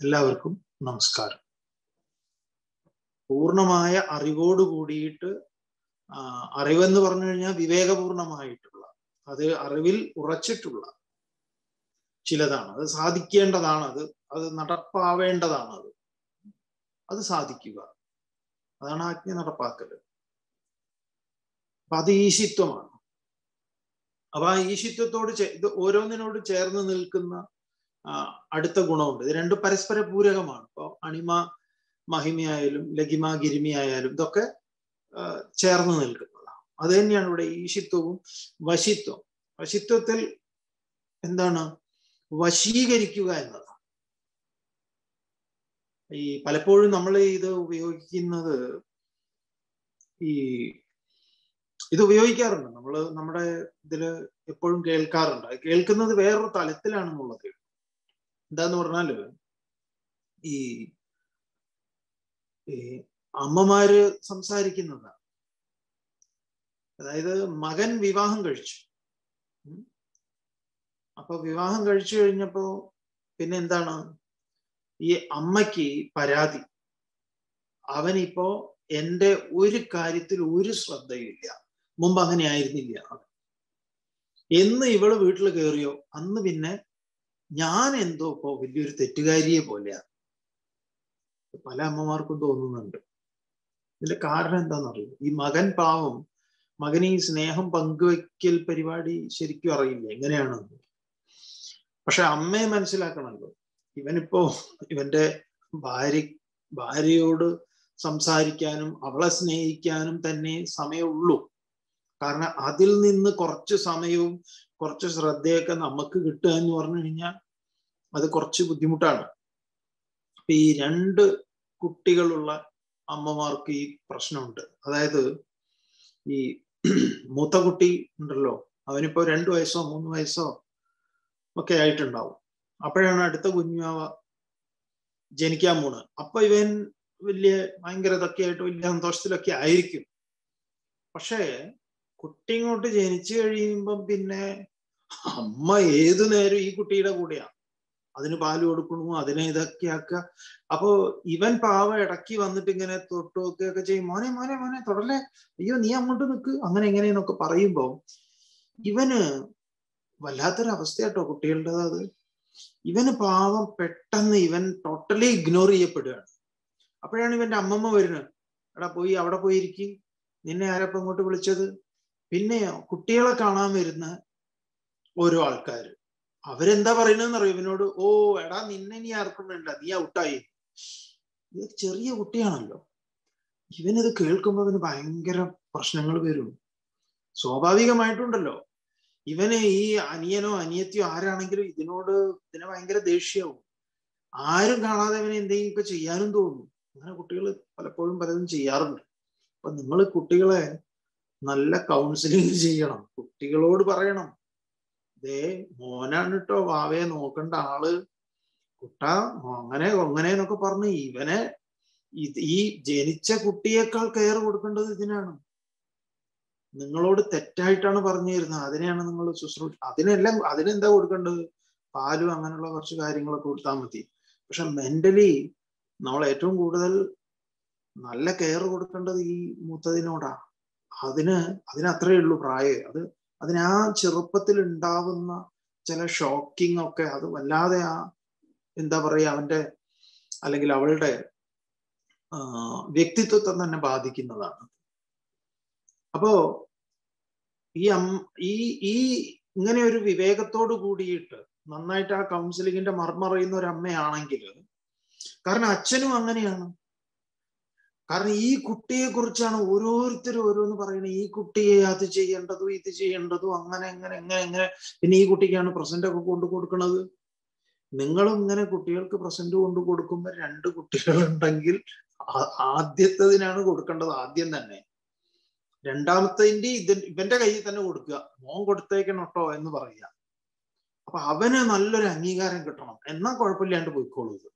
എല്ലാവർക്കും നമസ്കാരം. പൂർണമായ അറിവോട് കൂടിയിട്ട് അറിവെന്ന് പറഞ്ഞു കഴിഞ്ഞാൽ വിവേകപൂർണമായിട്ടുള്ള അത് അറിവിൽ ഉറച്ചിട്ടുള്ള ചിലതാണ്. അത് സാധിക്കേണ്ടതാണ് അത്. അത് നടപ്പാവേണ്ടതാണ് അത്. അത് സാധിക്കുക. അതാണ് ആജ്ഞ നടപ്പാക്കൽ അപ്പൊ അത് ഈശിത്വമാണ്. അപ്പൊ ആ ഈശിത്വത്തോട് ഇത് ഓരോന്നിനോട് ചേർന്ന് നിൽക്കുന്ന അടുത്ത ഗുണമുണ്ട്. ഇത് രണ്ടും പരസ്പര പൂരകമാണ് ഇപ്പൊ അണിമ മഹിമയായാലും ലഗിമ ഗിരിമിയായാലും ഇതൊക്കെ ചേർന്ന് നിൽക്കുന്നതാണ്. അത് തന്നെയാണ് ഇവിടെ ഈശിത്വവും വശിത്വം വശിത്വത്തിൽ എന്താണ്? വശീകരിക്കുക എന്നതാണ്. ഈ പലപ്പോഴും നമ്മൾ ഇത് ഉപയോഗിക്കുന്നത് ഈ ഇത് ഉപയോഗിക്കാറുണ്ട്. നമ്മൾ നമ്മുടെ ഇതിൽ എപ്പോഴും കേൾക്കാറുണ്ട്. കേൾക്കുന്നത് വേറൊരു തലത്തിലാണെന്നുള്ളത്. എന്താന്ന് പറഞ്ഞാൽ ഈ അമ്മമാര് സംസാരിക്കുന്നതാ. അതായത് മകൻ വിവാഹം കഴിച്ചു. അപ്പൊ വിവാഹം കഴിച്ചു കഴിഞ്ഞപ്പോ പിന്നെ എന്താണ്? ഈ അമ്മയ്ക്ക് പരാതി. അവനിപ്പോ എന്റെ ഒരു കാര്യത്തിൽ ഒരു ശ്രദ്ധയില്ല. മുമ്പ് അങ്ങനെ ആയിരുന്നില്ല എന്ന് ഇവൾ വീട്ടിൽ കയറിയോ അന്ന് പിന്നെ ഞാൻ എന്തോ ഇപ്പോ വലിയൊരു തെറ്റുകാരിയെ പോലെയാണ്. പല അമ്മമാർക്കും തോന്നുന്നുണ്ട്. ഇതിന്റെ കാരണം എന്താണെന്നറിയോ? ഈ മകൻ പാവം മകന് ഈ സ്നേഹം പങ്കുവെക്കൽ പരിപാടി ശരിക്കും അറിയില്ല. എങ്ങനെയാണെന്ന്. പക്ഷെ അമ്മയെ മനസ്സിലാക്കണമല്ലോ. ഇവനിപ്പോ ഇവന്റെ ഭാര്യ ഭാര്യയോട് സംസാരിക്കാനും അവളെ സ്നേഹിക്കാനും തന്നെ സമയമുള്ളൂ. കാരണം അതിൽ നിന്ന് കുറച്ച് സമയവും കുറച്ച് ശ്രദ്ധയൊക്കെ നമുക്ക് കിട്ടുക എന്ന് പറഞ്ഞു കഴിഞ്ഞാൽ അത് കുറച്ച് ബുദ്ധിമുട്ടാണ്. അപ്പൊ ഈ രണ്ട് കുട്ടികളുള്ള അമ്മമാർക്ക് ഈ പ്രശ്നമുണ്ട്. അതായത് ഈ മൂത്ത കുട്ടി ഉണ്ടല്ലോ അവനിപ്പോ രണ്ടു വയസ്സോ മൂന്ന് വയസ്സോ ഒക്കെ ആയിട്ടുണ്ടാവും. അപ്പോഴാണ് അടുത്ത കുഞ്ഞുമാവ ജനിക്കാൻ പോണ് അപ്പൊ ഇവൻ വലിയ ഭയങ്കര ഇതൊക്കെ ആയിട്ട് വലിയ സന്തോഷത്തിലൊക്കെ ആയിരിക്കും. പക്ഷേ കുട്ടി ഇങ്ങോട്ട് ജനിച്ചു കഴിയുമ്പം പിന്നെ അമ്മ ഏതു നേരം ഈ കുട്ടിയുടെ കൂടെയാണ് അതിന് പാൽ കൊടുക്കണു അതിനെ ഇതൊക്കെ ആക്കുക. അപ്പോ ഇവൻ പാവ ഇടക്കി വന്നിട്ട് ഇങ്ങനെ തൊട്ടുമൊക്കെയൊക്കെ ചെയ്യും. മോനെ മോനെ മോനെ തുടല്ലേ. അയ്യോ നീ അങ്ങോട്ട് നിൽക്ക് അങ്ങനെ എങ്ങനെയെന്നൊക്കെ പറയുമ്പോ ഇവന് വല്ലാത്തൊരു അവസ്ഥയാട്ടോ കുട്ടികളുടേത് അത്. ഇവന് പാവം പെട്ടെന്ന് ഇവൻ ടോട്ടലി ഇഗ്നോർ ചെയ്യപ്പെടുകയാണ് അപ്പോഴാണ് ഇവന്റെ അമ്മമ്മ വരുന്നത്. എടാ പോയി അവിടെ പോയിരിക്കും നിന്നെ ആരപ്പം ഇങ്ങോട്ട് വിളിച്ചത്? പിന്നെയോ കുട്ടികളെ കാണാൻ വരുന്ന ഓരോ ആൾക്കാർ അവരെന്താ പറയുന്നതെന്ന് അറിയോ ഇവനോട് ഓ എടാ നിന്നെ നീ ആർക്കും വേണ്ട. നീ ഔട്ടായി. ചെറിയ കുട്ടിയാണല്ലോ. ഇവനിത് കേൾക്കുമ്പോൾ അവന് ഭയങ്കര പ്രശ്നങ്ങൾ വരും. സ്വാഭാവികമായിട്ടുണ്ടല്ലോ. ഇവന് ഈ അനിയനോ അനിയത്തിയോ ആരാണെങ്കിലും ഇതിനോട് ഇതിനെ ഭയങ്കര ദേഷ്യവും. ആരും കാണാതെ ഇവനെ എന്തെങ്കിലും ഒക്കെ ചെയ്യാനും തോന്നും. അങ്ങനെ കുട്ടികൾ പലപ്പോഴും പലതും ചെയ്യാറുണ്ട്. അപ്പൊ നിങ്ങൾ കുട്ടികളെ നല്ല കൗൺസിലിംഗ് ചെയ്യണം. കുട്ടികളോട് പറയണം. ദേ മോനാണ് കേട്ടോ വാവയെ നോക്കേണ്ട ആൾ. കുട്ട അങ്ങനെ അങ്ങനെ എന്നൊക്കെ പറഞ്ഞ് ഇവനെ ഈ ജനിച്ച കുട്ടിയേക്കാൾ കെയർ കൊടുക്കേണ്ടത് ഇതിനാണ്. നിങ്ങളോട് തെറ്റായിട്ടാണ് പറഞ്ഞു തരുന്നത് അതിനെയാണ് നിങ്ങൾ ശുശ്രൂഷ അതിനെല്ലാം അതിനെന്താ കൊടുക്കേണ്ടത്? പാലും അങ്ങനെയുള്ള കുറച്ച് കാര്യങ്ങളൊക്കെ കൊടുത്താൽ മതി. പക്ഷെ മെന്റലി നമ്മൾ ഏറ്റവും കൂടുതൽ നല്ല കെയർ കൊടുക്കേണ്ടത് ഈ മൂത്തതിനോടാ. അതിന് അതിനത്രേ ഉള്ളൂ പ്രായം. അത് അതിന് ആ ചെറുപ്പത്തിൽ ഉണ്ടാവുന്ന ചില ഷോക്കിംഗ് ഒക്കെ അത് വല്ലാതെ ആ എന്താ പറയുക അവന്റെ അല്ലെങ്കിൽ അവളുടെ വ്യക്തിത്വത്തെ തന്നെ ബാധിക്കുന്നതാണ്. അപ്പോ ഈ അം ഈ ഈ ഇങ്ങനെ ഒരു വിവേകത്തോട് കൂടിയിട്ട് നന്നായിട്ട് ആ കൗൺസിലിങ്ങിന്റെ മർമ്മറിയുന്ന ഒരു അമ്മയാണെങ്കിൽ കാരണം അച്ഛനും അങ്ങനെയാണ്. കാരണം ഈ കുട്ടിയെ കുറിച്ചാണ് ഓരോരുത്തരും ഓരോന്ന് പറയുന്നത്. ഈ കുട്ടിയെ അത് ചെയ്യേണ്ടതും ഇത് ചെയ്യേണ്ടതും അങ്ങനെ എങ്ങനെ എങ്ങനെ എങ്ങനെ പിന്നെ ഈ കുട്ടിക്കാണ് പ്രസന്റ് ഒക്കെ കൊണ്ടു കൊടുക്കുന്നത് നിങ്ങളും ഇങ്ങനെ കുട്ടികൾക്ക് പ്രസന്റ് കൊണ്ടു കൊടുക്കുമ്പോൾ രണ്ട് കുട്ടികളുണ്ടെങ്കിൽ ആദ്യത്തതിനാണ് കൊടുക്കേണ്ടത് ആദ്യം തന്നെ. രണ്ടാമത്തതിന്റെ ഇത് ഇവന്റെ കയ്യിൽ തന്നെ കൊടുക്കുക. മോൻ കൊടുത്തേക്കണം കേട്ടോ എന്ന് പറയുക. അപ്പൊ അവന് നല്ലൊരു അംഗീകാരം കിട്ടണം. എന്നാ കുഴപ്പമില്ലാണ്ട് പോയിക്കോളൂ ഇത്.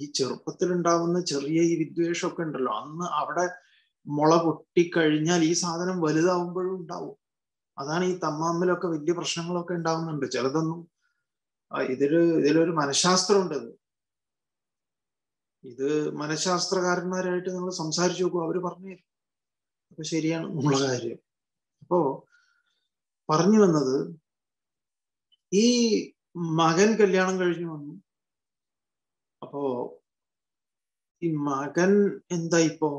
ഈ ചെറുപ്പത്തിൽ ഉണ്ടാവുന്ന ചെറിയ ഈ വിദ്വേഷമൊക്കെ ഉണ്ടല്ലോ. അന്ന് അവിടെ മുള പൊട്ടിക്കഴിഞ്ഞാൽ ഈ സാധനം വലുതാവുമ്പോഴും ഉണ്ടാവും. അതാണ് ഈ തമ്മാമ്മിലൊക്കെ വലിയ പ്രശ്നങ്ങളൊക്കെ ഉണ്ടാവുന്നുണ്ട്. ചിലതൊന്നും ഇതിൽ ഇതിലൊരു മനഃശാസ്ത്രം ഉണ്ട് ഇത് മനഃശാസ്ത്രകാരന്മാരായിട്ട് നിങ്ങൾ സംസാരിച്ചു നോക്കും അവർ പറഞ്ഞു തരും. അപ്പൊ ശരിയാണ് നമ്മളെ കാര്യം. അപ്പോ പറഞ്ഞു വന്നത് ഈ മകൻ കല്യാണം കഴിഞ്ഞു വന്നു. അപ്പോ ഈ മകൻ എന്താ ഇപ്പോ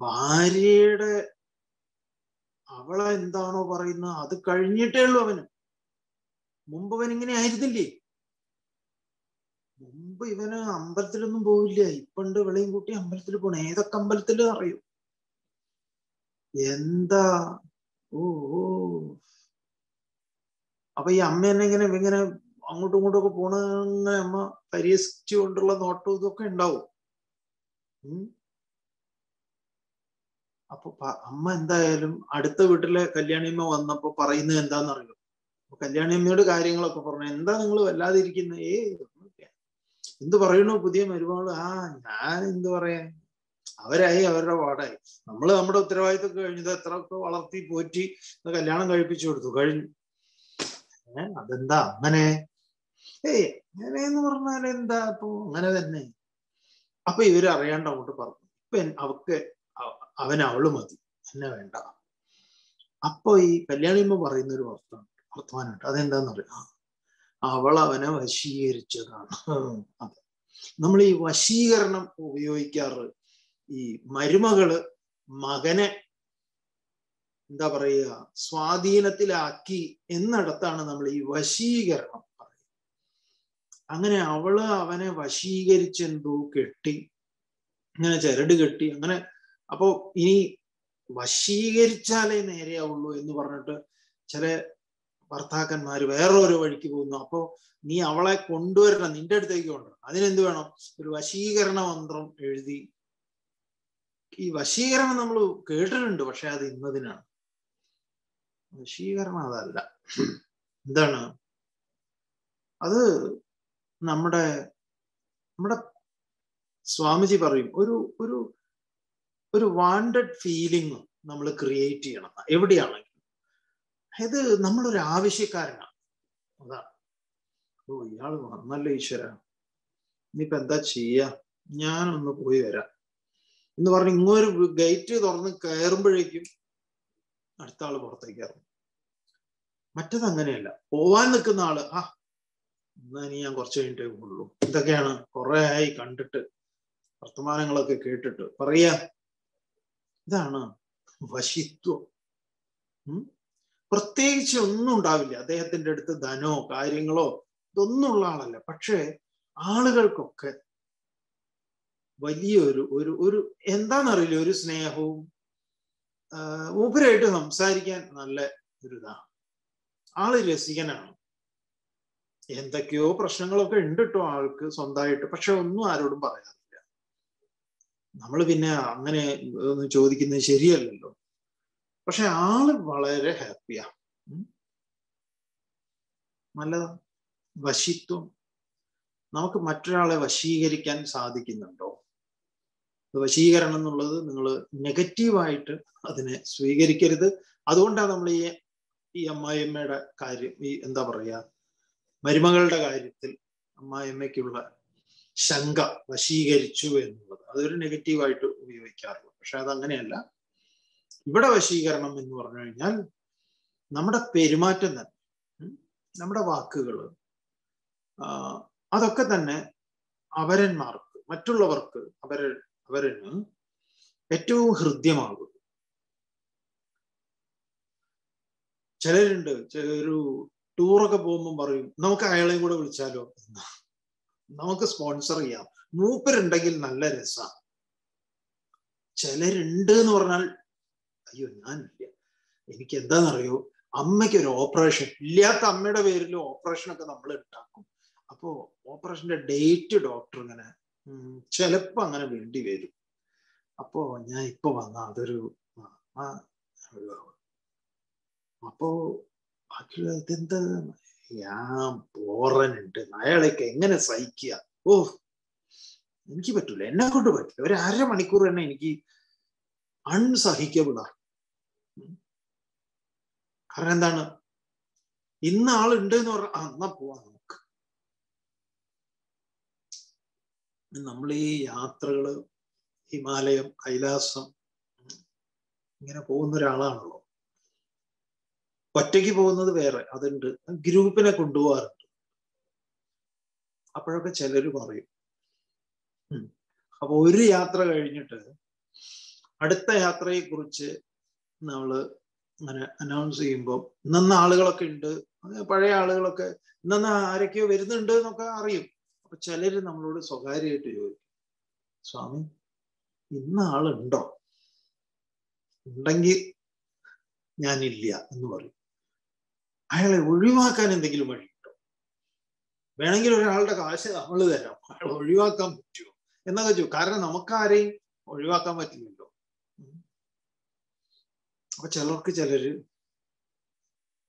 ഭാര്യയുടെ അവളെ എന്താണോ പറയുന്നത് അത് കഴിഞ്ഞിട്ടേ ഉള്ളൂ അവന്. മുമ്പ് അവൻ ഇങ്ങനെ ആയിരുന്നില്ലേ? മുമ്പ് ഇവന് അമ്പലത്തിലൊന്നും പോവില്ല. ഇപ്പണ്ട് വെളിയും കൂട്ടി അമ്പലത്തിൽ പോണ. ഏതൊക്കെ അമ്പലത്തിൽ അറിയൂ? എന്താ? ഓ ഓ. അപ്പൊ ഈ അമ്മ എന്നെ ഇങ്ങനെ ഇങ്ങനെ അങ്ങോട്ടും ഇങ്ങോട്ടും ഒക്കെ പോണ അമ്മ പരിഹസിച്ചു കൊണ്ടുള്ള നോട്ടവും ഇതൊക്കെ ഉണ്ടാവും. അപ്പൊ അമ്മ എന്തായാലും അടുത്ത വീട്ടിലെ കല്യാണിയമ്മ വന്നപ്പോ പറയുന്നത് എന്താണെന്നറിയോ അപ്പൊ കല്യാണിയമ്മയോട് കാര്യങ്ങളൊക്കെ പറഞ്ഞു. എന്താ നിങ്ങൾ വല്ലാതെ ഇരിക്കുന്നത് ഏ എന്ത് പറയണു പുതിയ മരുമകൾ? ആ ഞാൻ എന്ത് പറയാൻ അവരായി അവരുടെ പാടായി. നമ്മൾ നമ്മുടെ ഉത്തരവാദിത്തം കഴിഞ്ഞത് എത്രയൊക്കെ വളർത്തി പോറ്റി കല്യാണം കഴിപ്പിച്ചു കൊടുത്തു. കഴിഞ്ഞു. ഏഹ് അതെന്താ അങ്ങനെ? ഏയ് അങ്ങനെയെന്ന് പറഞ്ഞാൽ എന്താ അപ്പൊ അങ്ങനെ തന്നെ. അപ്പൊ ഇവർ അറിയാണ്ട് അങ്ങോട്ട് പറഞ്ഞു. ഇപ്പൊ അവക്ക് അവൻ അവൾ മതി. എന്നെ വേണ്ട. അപ്പൊ ഈ കല്യാണിയമ്മ പറയുന്ന ഒരു വർത്തമാനം വർത്തമാനമുണ്ട്. അതെന്താന്നറിയാം? അവൾ അവനെ വശീകരിച്ചതാണ്. അതെ. നമ്മൾ ഈ വശീകരണം ഉപയോഗിക്കാറ് ഈ മരുമകൾ മകനെ എന്താ പറയുക സ്വാധീനത്തിലാക്കി എന്നിടത്താണ് നമ്മൾ ഈ വശീകരണം. അങ്ങനെ അവൾ അവനെ വശീകരിച്ചെന്തോ കെട്ടി. ഇങ്ങനെ ചരട് കെട്ടി. അങ്ങനെ അപ്പോ ഇനി വശീകരിച്ചാലേ നേരെയാവുള്ളൂ എന്ന് പറഞ്ഞിട്ട് ചില ഭർത്താക്കന്മാർ വേറൊരു വഴിക്ക് പോകുന്നു. അപ്പോ നീ അവളെ കൊണ്ടുവരണം നിന്റെ അടുത്തേക്ക് കൊണ്ടുവരണം അതിനെന്ത് വേണം? ഒരു വശീകരണ മന്ത്രം എഴുതി. ഈ വശീകരണം നമ്മൾ കേട്ടിട്ടുണ്ട് പക്ഷെ അത് ഇന്നതിനാണ്. വശീകരണം അതല്ല. എന്താണ്? അത് നമ്മുടെ നമ്മുടെ സ്വാമിജി പറയും ഒരു ഒരു ഒരു വാണ്ടഡ് ഫീലിംഗ് നമ്മൾ ക്രിയേറ്റ് ചെയ്യണം. എവിടെയാണെങ്കിലും. ഇത് നമ്മളൊരു ആവശ്യക്കാരനാണ്. അതാണ് ഓ ഇയാൾ വന്നല്ലോ ഈശ്വര. ഇനിയിപ്പോ എന്താ ചെയ്യാ? ഞാനൊന്ന് പോയി വരാം. എന്ന് പറഞ്ഞ് ഇങ്ങൊരു ഗേറ്റ് തുറന്ന് കയറുമ്പോഴേക്കും അടുത്ത ആൾ പുറത്തേക്ക് ഇറങ്ങും. മറ്റത് അങ്ങനെയല്ല. പോവാൻ നിൽക്കുന്ന ആൾ ആ എന്നാ ഞാൻ കുറച്ച് കഴിഞ്ഞിട്ടേ ഉള്ളൂ. ഇതൊക്കെയാണ് കുറെ ആയി കണ്ടിട്ട് വർത്തമാനങ്ങളൊക്കെ കേട്ടിട്ട്. പറയാ ഇതാണ് വശിത്വം. പ്രത്യേകിച്ച് ഒന്നും ഉണ്ടാവില്ല. അദ്ദേഹത്തിന്റെ അടുത്ത് ധനോ കാര്യങ്ങളോ ഇതൊന്നും ഉള്ള ആളല്ല. പക്ഷേ ആളുകൾക്കൊക്കെ വലിയൊരു ഒരു ഒരു എന്താണെന്നറിയില്ല ഒരു സ്നേഹവും ഉപരായിട്ട് സംസാരിക്കാൻ നല്ല ഒരു ഇതാണ്. ആൾ രസികനാണ്. എന്തൊക്കെയോ പ്രശ്നങ്ങളൊക്കെ ഉണ്ട് കേട്ടോ ആൾക്ക് സ്വന്തമായിട്ട്. പക്ഷെ ഒന്നും ആരോടും പറയാറില്ല. നമ്മൾ പിന്നെ അങ്ങനെ ചോദിക്കുന്നത് ശരിയല്ലല്ലോ. പക്ഷെ ആൾ വളരെ ഹാപ്പിയാ. നല്ലതാ വശിത്വം. നമുക്ക് മറ്റൊരാളെ വശീകരിക്കാൻ സാധിക്കുന്നുണ്ടോ? വശീകരണം എന്നുള്ളത് നിങ്ങൾ നെഗറ്റീവായിട്ട് അതിനെ സ്വീകരിക്കരുത്. അതുകൊണ്ടാണ് നമ്മൾ ഈ ഈ അമ്മായിയമ്മയുടെ കാര്യം ഈ എന്താ പറയാ മരുമകളുടെ കാര്യത്തിൽ അമ്മായിയമ്മയ്ക്കുള്ള ശങ്ക വശീകരിച്ചു എന്നുള്ളത് അതൊരു നെഗറ്റീവായിട്ട് ഉപയോഗിക്കാറുള്ളൂ. പക്ഷെ അതങ്ങനെയല്ല. ഇവിടെ വശീകരണം എന്ന് പറഞ്ഞു കഴിഞ്ഞാൽ നമ്മുടെ പെരുമാറ്റം തന്നെ നമ്മുടെ വാക്കുകൾ അതൊക്കെ തന്നെ അവരന്മാർക്ക് മറ്റുള്ളവർക്ക് അവർ അവരന് ഏറ്റവും ഹൃദ്യമാകും ചിലരുണ്ട് ഒരു ടൂറൊക്കെ പോകുമ്പോൾ പറയും നമുക്ക് അയാളെയും കൂടെ വിളിച്ചാലോ? നമുക്ക് സ്പോൺസർ ചെയ്യാം. മൂപ്പരുണ്ടെങ്കിൽ നല്ല രസമാണ് ചിലരുണ്ട് എന്ന് പറഞ്ഞാൽ അയ്യോ ഞാനില്ല. എനിക്ക് എന്താണെന്നറിയോ അമ്മയ്ക്ക് ഒരു ഓപ്പറേഷൻ ഇല്ലാത്ത അമ്മയുടെ പേരിൽ ഓപ്പറേഷൻ ഒക്കെ നമ്മൾ ഉണ്ടാക്കും അപ്പോ ഓപ്പറേഷന്റെ ഡേറ്റ് ഡോക്ടർ ഇങ്ങനെ ചിലപ്പോ അങ്ങനെ വേണ്ടി വരും. അപ്പോ ഞാൻ ഇപ്പൊ വന്ന അതൊരു അപ്പോ ബാക്കിയുള്ള ഞാൻ പോറനുണ്ട് അയാളൊക്കെ എങ്ങനെ സഹിക്കുക? ഓ എനിക്ക് പറ്റൂല. എന്നെ കൊണ്ട് പറ്റില്ല. ഒരു അരമണിക്കൂർ തന്നെ എനിക്ക് അൺസഹിക്കബിളാ. കാരണം എന്താണ്? ഇന്ന് ആളുണ്ട് എന്ന് പറഞ്ഞാൽ എന്നാ പോവാ നമുക്ക്. നമ്മൾ ഈ യാത്രകൾ ഹിമാലയം കൈലാസം ഇങ്ങനെ പോകുന്ന ഒരാളാണല്ലോ. ഒറ്റയ്ക്ക് പോകുന്നത് വേറെ. അതുണ്ട്. ഗ്രൂപ്പിനെ കൊണ്ടുപോകാറുണ്ട്. അപ്പോഴൊക്കെ ചിലർ പറയും. അപ്പൊ ഒരു യാത്ര കഴിഞ്ഞിട്ട് അടുത്ത യാത്രയെ കുറിച്ച് നമ്മൾ അങ്ങനെ അനൗൺസ് ചെയ്യുമ്പോൾ ഇന്ന ആളുകളൊക്കെ ഉണ്ട്. പഴയ ആളുകളൊക്കെ ഇന്ന ആരൊക്കെയോ വരുന്നുണ്ട് എന്നൊക്കെ അറിയും. അപ്പൊ ചിലര് നമ്മളോട് സ്വകാര്യമായിട്ട് ചോദിക്കും. സ്വാമി ഇന്ന ആളുണ്ടോ? ഉണ്ടെങ്കിൽ ഞാനില്ല എന്ന് പറയും. അയാളെ ഒഴിവാക്കാൻ എന്തെങ്കിലും വഴിയുണ്ടോ വേണമെങ്കിൽ ഒരാളുടെ കാശ് നമ്മൾ തരാം. അയാളെ ഒഴിവാക്കാൻ പറ്റുമോ? എന്നൊക്കെ ചോദിച്ചു. കാരണം നമുക്കാരെയും ഒഴിവാക്കാൻ പറ്റില്ലല്ലോ. അപ്പൊ ചിലർക്ക് ചിലര്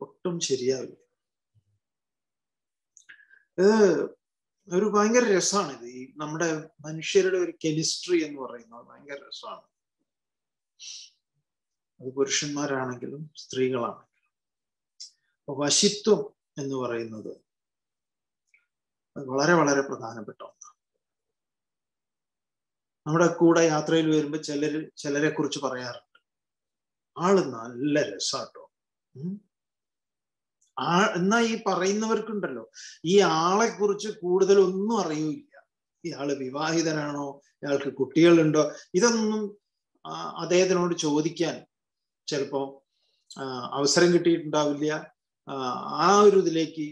ഒട്ടും ശരിയാവില്ല. ഒരു ഭയങ്കര രസമാണ് ഇത്. ഈ നമ്മുടെ മനുഷ്യരുടെ ഒരു കെമിസ്ട്രി എന്ന് പറയുന്നത് ഭയങ്കര രസമാണ്. അത് പുരുഷന്മാരാണെങ്കിലും സ്ത്രീകളാണെങ്കിലും അപ്പൊ വശിത്വം എന്ന് പറയുന്നത് വളരെ വളരെ പ്രധാനപ്പെട്ട ഒന്നാണ്. നമ്മുടെ കൂടെ യാത്രയിൽ വരുമ്പോൾ ചിലർ ചിലരെ കുറിച്ച് പറയാറുണ്ട്. ആൾ നല്ല രസാട്ടോ. ആ എന്നാ ഈ പറയുന്നവർക്കുണ്ടല്ലോ. ഈ ആളെ കുറിച്ച് കൂടുതൽ ഒന്നും അറിയൂല്ല. ഇയാൾ വിവാഹിതനാണോ? ഇയാൾക്ക് കുട്ടികളുണ്ടോ? ഇതൊന്നും അദ്ദേഹത്തിനോട് ചോദിക്കാൻ ചിലപ്പോ അവസരം കിട്ടിയിട്ടുണ്ടാവില്ല. ആ ഒരു ഇതിലേക്ക്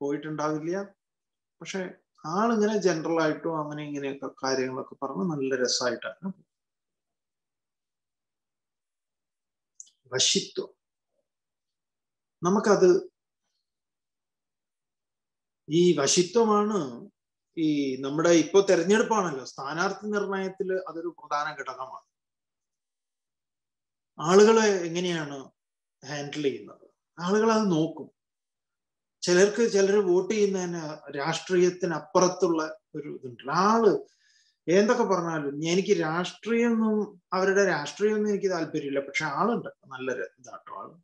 പോയിട്ടുണ്ടാവില്ല. പക്ഷെ ആളിങ്ങനെ ജനറൽ ആയിട്ടും അങ്ങനെ ഇങ്ങനെയൊക്കെ കാര്യങ്ങളൊക്കെ പറഞ്ഞ് നല്ല രസമായിട്ടാണ് വശിത്വം. നമുക്കത് ഈ വശിത്വമാണ് ഈ നമ്മുടെ ഇപ്പോ തെരഞ്ഞെടുപ്പാണല്ലോ. സ്ഥാനാർത്ഥി നിർണയത്തിൽ അതൊരു പ്രധാന ഘടകമാണ്. ആളുകളെ എങ്ങനെയാണ് ഹാൻഡിൽ ചെയ്യുന്നത്? ആളുകൾ അത് നോക്കും. ചിലർക്ക് ചിലർ വോട്ട് ചെയ്യുന്നതിന് രാഷ്ട്രീയത്തിനപ്പുറത്തുള്ള ഒരു ഇതുണ്ട്. ആൾ എന്തൊക്കെ പറഞ്ഞാലും എനിക്ക് രാഷ്ട്രീയമൊന്നും അവരുടെ രാഷ്ട്രീയമൊന്നും എനിക്ക് താല്പര്യമില്ല. പക്ഷെ ആളുണ്ട്. നല്ല ഇതാട്ടോ ആൾ.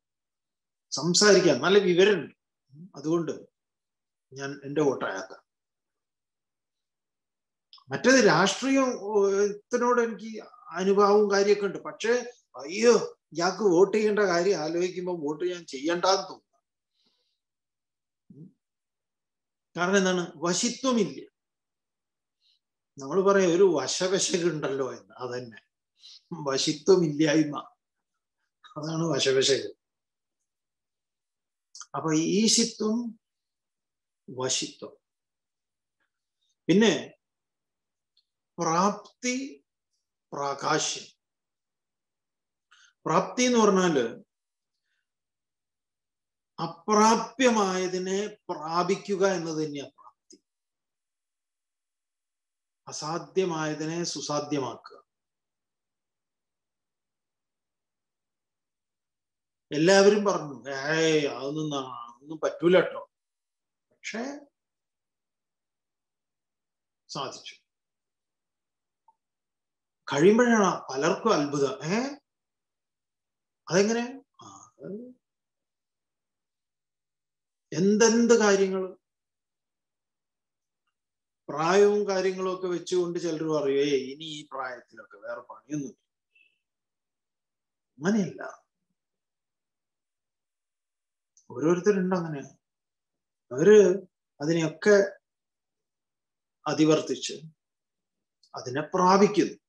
സംസാരിക്കാൻ നല്ല വിവരമുണ്ട്. അതുകൊണ്ട് ഞാൻ എന്റെ വോട്ട് മറ്റേത് രാഷ്ട്രീയത്തിനോട് എനിക്ക് അനുഭാവവും കാര്യമൊക്കെ ഉണ്ട്. പക്ഷേ അയ്യോ ഇയാൾക്ക് വോട്ട് ചെയ്യേണ്ട കാര്യം ആലോചിക്കുമ്പോൾ വോട്ട് ഞാൻ ചെയ്യണ്ടെന്ന് തോന്നുന്നു. കാരണം എന്താണ്? വശിത്വമില്ല. നമ്മൾ പറയും ഒരു വശവശകുണ്ടല്ലോ എന്ന്. അതന്നെ. വശിത്വമില്ലായ്മ. അതാണ് വശവശക്. അപ്പൊ ഈശിത്വം വശിത്വം. പിന്നെ പ്രാപ്തി പ്രാകാശ്യം. പ്രാപ്തി എന്ന് പറഞ്ഞാൽ അപ്രാപ്യമായതിനെ പ്രാപിക്കുക എന്നത് തന്നെയാണ് പ്രാപ്തി. അസാധ്യമായതിനെ സുസാധ്യമാക്കുക. എല്ലാവരും പറഞ്ഞു ഏയ് അതൊന്നും ഒന്നും പറ്റൂല കേട്ടോ പക്ഷേ സാധിച്ചു. കഴിയുമ്പോഴാണ് പലർക്കും അത്ഭുതം. ഏ അതെങ്ങനെ? എന്തെന്ത് കാര്യങ്ങൾ പ്രായവും കാര്യങ്ങളും ഒക്കെ വെച്ചുകൊണ്ട് ചിലർ പറയുകയെ ഇനി ഈ പ്രായത്തിലൊക്കെ വേറെ പണിയൊന്നും അങ്ങനെയല്ല. ഓരോരുത്തരുണ്ട് അങ്ങനെ. അവർ അതിനെയൊക്കെ അതിവർത്തിച്ച് അതിനെ പ്രാപിക്കുന്നു.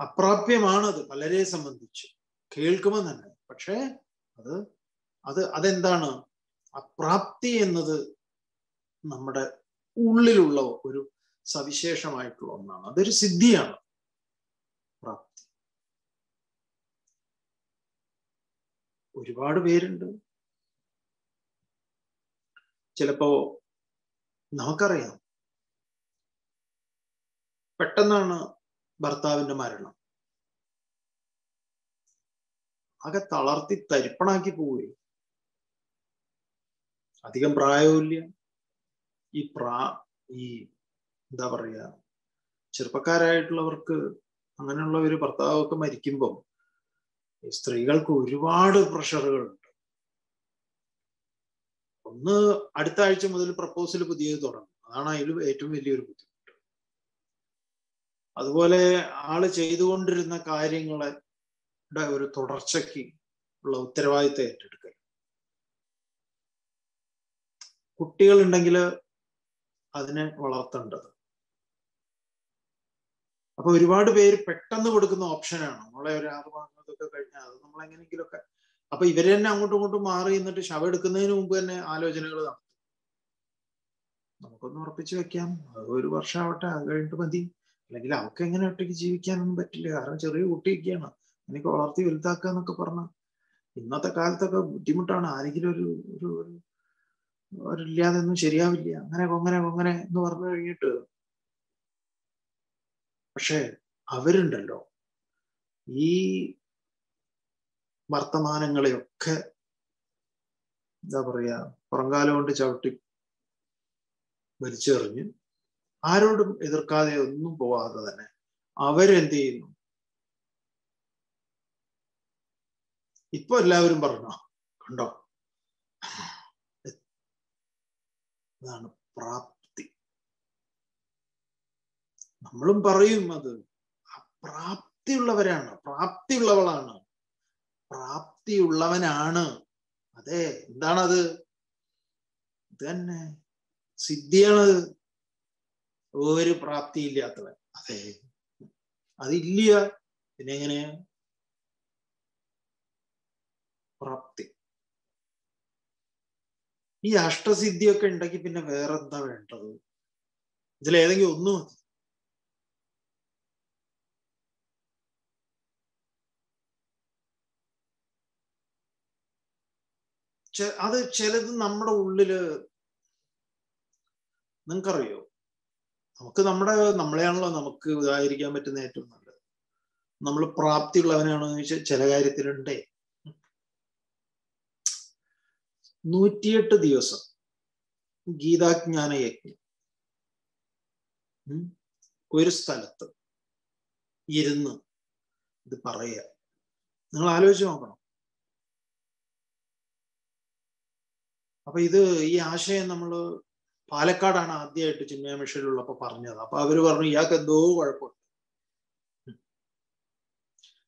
അപ്രാപ്യമാണത്. പലരെ സംബന്ധിച്ച്. കേൾക്കുമ്പോൾ തന്നെ. പക്ഷേ അത് അത് അതെന്താണ്? അപ്രാപ്തി എന്നത് നമ്മുടെ ഉള്ളിലുള്ള ഒരു സവിശേഷമായിട്ടുള്ള ഒന്നാണ്. അതൊരു സിദ്ധിയാണ്. പ്രാപ്തി. ഒരുപാട് പേരുണ്ട്. ചിലപ്പോ നമുക്കറിയാം. പെട്ടെന്നാണ് ഭർത്താവിന്റെ മരണം. ആകെ തളർത്തി തരിപ്പണാക്കി പോവുകയും അധികം പ്രായവുമില്ല. ഈ പ്രാ ഈ എന്താ പറയാ ചെറുപ്പക്കാരായിട്ടുള്ളവർക്ക് അങ്ങനെയുള്ള ഒരു ഭർത്താവൊക്കെ മരിക്കുമ്പം സ്ത്രീകൾക്ക് ഒരുപാട് പ്രഷറുകളുണ്ട്. ഒന്ന് അടുത്ത ആഴ്ച മുതൽ പ്രപ്പോസൽ പുതിയത് തുടങ്ങും. അതാണ് അതിൽ ഏറ്റവും വലിയൊരു ബുദ്ധിമുട്ട് അതുപോലെ ആൾ ചെയ്തുകൊണ്ടിരുന്ന കാര്യങ്ങളുടെ ഒരു തുടർച്ചയ്ക്ക് ഉള്ള ഉത്തരവാദിത്തം ഏറ്റെടുക്കൽ കുട്ടികളുണ്ടെങ്കിൽ അതിനെ വളർത്തേണ്ടത്. അപ്പൊ ഒരുപാട് പേര് പെട്ടെന്ന് കൊടുക്കുന്ന ഓപ്ഷനാണ്. നമ്മളെ ഒരു ആറ് മാസത്തൊക്കെ കഴിഞ്ഞാൽ അത് നമ്മൾ എങ്ങനെയെങ്കിലുമൊക്കെ അപ്പൊ ഇവർ തന്നെ അങ്ങോട്ടും ഇങ്ങോട്ടും മാറി നിന്നിട്ട് ശവം എടുക്കുന്നതിന് മുമ്പ് തന്നെ ആലോചനകൾ നടത്തും. നമുക്കൊന്ന് ഉറപ്പിച്ചു വെക്കാം. അത് ഒരു വർഷമാവട്ടെ അത് കഴിഞ്ഞിട്ട് മതി. അല്ലെങ്കിൽ അവർക്ക് എങ്ങനെ ഒറ്റയ്ക്ക് ജീവിക്കാനൊന്നും പറ്റില്ല. കാരണം ചെറിയ കുട്ടിയൊക്കെയാണ്. എനിക്ക് വളർത്തി വലുതാക്കുക എന്നൊക്കെ പറഞ്ഞ ഇന്നത്തെ കാലത്തൊക്കെ ബുദ്ധിമുട്ടാണ്. ആരെങ്കിലും ഒരു ഒരു ഒരു ഒരില്ലാതെ ഒന്നും ശരിയാവില്ല. അങ്ങനെ കൊങ്ങനെ കൊങ്ങനെ എന്ന് പറഞ്ഞു കഴിഞ്ഞിട്ട് പക്ഷെ അവരുണ്ടല്ലോ. ഈ വർത്തമാനങ്ങളെയൊക്കെ എന്താ പറയാ പുറങ്കാലം കൊണ്ട് ചവിട്ടി വലിച്ചെറിഞ്ഞ് ആരോടും എതിർക്കാതെ ഒന്നും പോവാതെ തന്നെ അവരെന്ത് ചെയ്യുന്നു? ഇപ്പൊ എല്ലാവരും പറഞ്ഞോ? കണ്ടോ? അതാണ് പ്രാപ്തി. നമ്മളും പറയും അത്. പ്രാപ്തിയുള്ളവരാണ്. പ്രാപ്തിയുള്ളവളാണ്. പ്രാപ്തിയുള്ളവനാണ്. അതെ എന്താണത്? ഇത് തന്നെ. സിദ്ധിയാണത്. ഒരു പ്രാപ്തിയില്ലാത്തവൻ. അതെ. അതില്ല. പിന്നെ എങ്ങനെയാ പ്രാപ്തി. ഈ അഷ്ടസിദ്ധിയൊക്കെ ഉണ്ടെങ്കിൽ പിന്നെ വേറെ എന്താ വേണ്ടത് ഇതിലേതെങ്കിലും ഒന്നും മതി. അത് ചിലത് നമ്മുടെ ഉള്ളിൽ നിങ്ങൾക്കറിയോ? നമുക്ക് നമ്മുടെ നമ്മളെയാണല്ലോ നമുക്ക് ഇതായിരിക്കാൻ പറ്റുന്ന ഏറ്റവും നല്ലത്. നമ്മൾ പ്രാപ്തിയുള്ളവനാണെന്ന് ചോദിച്ചാൽ ചില കാര്യത്തിലുണ്ടേ. നൂറ്റിയെട്ട് ദിവസം ഗീതാജ്ഞാന യജ്ഞം ഒരു സ്ഥലത്ത് ഇരുന്ന് ഇത് പറയുക. നിങ്ങൾ ആലോചിച്ച് നോക്കണം. അപ്പൊ ഇത് ഈ ആശയം നമ്മൾ പാലക്കാടാണ് ആദ്യമായിട്ട് ചിന്മയ മിഷനിലുള്ളപ്പോ പറഞ്ഞത്. അപ്പൊ അവർ പറഞ്ഞു ഇയാൾക്ക് എന്തോ കുഴപ്പമുണ്ട്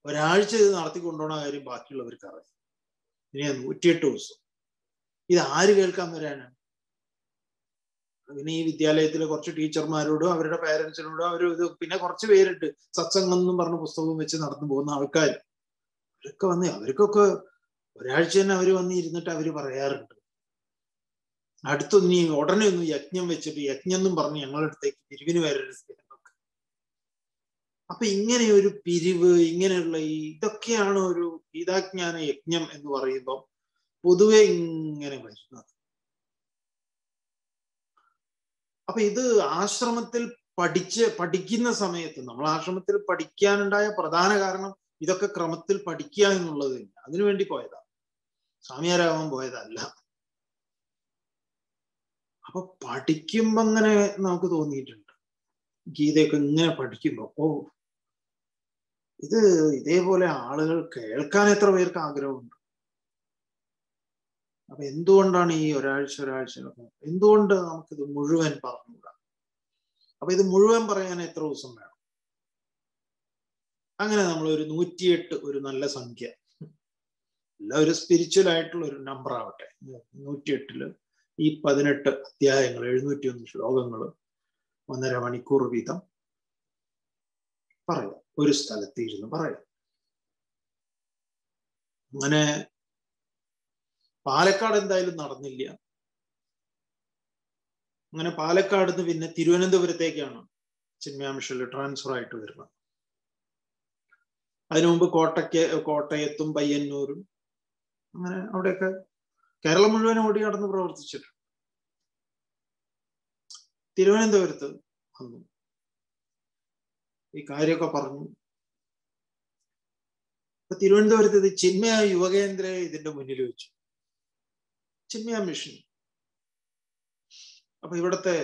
ഒരാഴ്ച ഇത് നടത്തി കൊണ്ടുപോണ കാര്യം ബാക്കിയുള്ളവർക്ക് അറിയാം. ഇനി നൂറ്റിയെട്ട് ദിവസം. ഇത് ആര് കേൾക്കാൻ വരാനാണ്? പിന്നെ ഈ വിദ്യാലയത്തിലെ കുറച്ച് ടീച്ചർമാരോടും അവരുടെ പേരൻസിനോടും അവർ ഇത് പിന്നെ കുറച്ച് പേരുണ്ട്. സത്സംഗം എന്നും പറഞ്ഞ പുസ്തകവും വെച്ച് നടന്നു പോകുന്ന ആൾക്കാർ അവരൊക്കെ വന്ന് അവർക്കൊക്കെ ഒരാഴ്ച തന്നെ അവർ വന്ന് ഇരുന്നിട്ട് അവർ പറയാറുണ്ട്. അടുത്തൊന്നും ഈ ഉടനെ ഒന്നും യജ്ഞം വെച്ചിട്ട് യജ്ഞം എന്നും പറഞ്ഞ് ഞങ്ങളുടെ അടുത്തേക്ക് പിരിവിന് വരരുത് അപ്പൊ ഇങ്ങനെ ഒരു പിരിവ് ഇങ്ങനെയുള്ള ഈ ഇതൊക്കെയാണ് ഒരു ഗീതാജ്ഞാന യജ്ഞം എന്ന് പറയുമ്പോൾ പൊതുവെ ഇങ്ങനെ വരുന്നത്. അപ്പൊ ഇത് ആശ്രമത്തിൽ പഠിച്ച് പഠിക്കുന്ന സമയത്ത് നമ്മൾ ആശ്രമത്തിൽ പഠിക്കാനുണ്ടായ പ്രധാന കാരണം ഇതൊക്കെ ക്രമത്തിൽ പഠിക്കുക എന്നുള്ളത് അതിനുവേണ്ടി പോയതാ. സ്വാമിയാരാകാൻ പോയതല്ല. അപ്പൊ പഠിക്കുമ്പോ അങ്ങനെ നമുക്ക് തോന്നിയിട്ടുണ്ട്. ഗീതയൊക്കെ ഇങ്ങനെ പഠിക്കുമ്പോ ഓ ഇത് ഇതേപോലെ ആളുകൾ കേൾക്കാൻ എത്ര പേർക്ക് ആഗ്രഹമുണ്ട്? അപ്പൊ എന്തുകൊണ്ടാണ് ഈ ഒരാഴ്ച ഒരാഴ്ച എന്തുകൊണ്ട് നമുക്കിത് മുഴുവൻ പറഞ്ഞുകൂടാ? അപ്പൊ ഇത് മുഴുവൻ പറയാൻ എത്ര ദിവസം വേണം? അങ്ങനെ നമ്മൾ ഒരു നൂറ്റിയെട്ട് ഒരു നല്ല സംഖ്യ. അല്ല ഒരു സ്പിരിച്വൽ ആയിട്ടുള്ള ഒരു നമ്പർ ആവട്ടെ. നൂറ്റിയെട്ടിൽ ഈ പതിനെട്ട് അധ്യായങ്ങൾ എഴുന്നൂറ്റി ഒന്ന് ശ്ലോകങ്ങൾ ഒന്നര മണിക്കൂർ വീതം പറയാം. ഒരു സ്ഥലത്ത് ഇരുന്ന് പറയാം. അങ്ങനെ പാലക്കാട് എന്തായാലും നടന്നില്ല. അങ്ങനെ പാലക്കാട് നിന്ന് പിന്നെ തിരുവനന്തപുരത്തേക്കാണ് ചിന്മയാമിഷൽ ട്രാൻസ്ഫർ ആയിട്ട് വരുന്നത്. അതിനു മുമ്പ് കോട്ടയ്ക്ക് കോട്ടയത്തും പയ്യന്നൂരും അങ്ങനെ അവിടെയൊക്കെ കേരളം മുഴുവൻ ഓടി നടന്ന് പ്രവർത്തിച്ചിട്ടുണ്ട്. തിരുവനന്തപുരത്ത് വന്നു. ഈ കാര്യമൊക്കെ പറഞ്ഞു. അപ്പൊ തിരുവനന്തപുരത്ത് ഇത് ചിന്മയ യുവകേന്ദ്ര ഇതിന്റെ മുന്നിൽ വെച്ചു. ചിന്മയ മിഷൻ. അപ്പൊ ഇവിടത്തെ